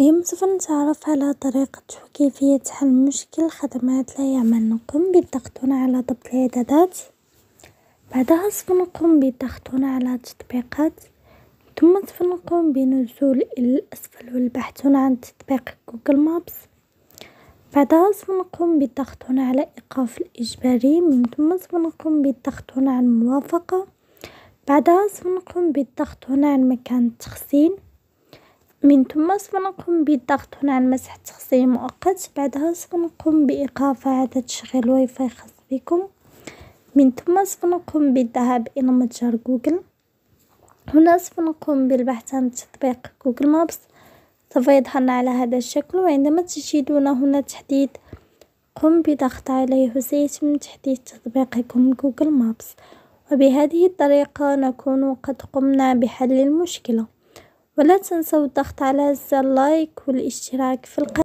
اليوم سوف نتعرف على طريقة وكيفية حل مشكل خدمات لا يعمل نقوم بالضغط على ضبط الإعدادات. بعدها سوف نقوم بالضغط على تطبيقات ثم سوف نقوم بنزول إلى الأسفل والبحث هنا عن تطبيق جوجل مابس. بعدها سوف نقوم بالضغط هنا على إيقاف الإجباري من ثم سوف نقوم بالضغط هنا على الموافقة بعدها سوف نقوم بالضغط هنا على مكان التخزين. من ثم سوف نقوم بالضغط هنا على مسح التخزين مؤقت بعدها سوف نقوم بإيقاف إعادة تشغيل الواي فاي خاص بكم. من ثم سوف نقوم بالذهاب إلى متجر جوجل. هنا سوف نقوم بالبحث عن تطبيق جوجل مابس. سوف يظهرنا على هذا الشكل وعندما تجدون هنا تحديث قم بضغط عليه وسيتم تحديث تطبيقكم جوجل مابس. وبهذه الطريقة نكون قد قمنا بحل المشكلة. ولا تنسوا الضغط على زر لايك والاشتراك في القناة.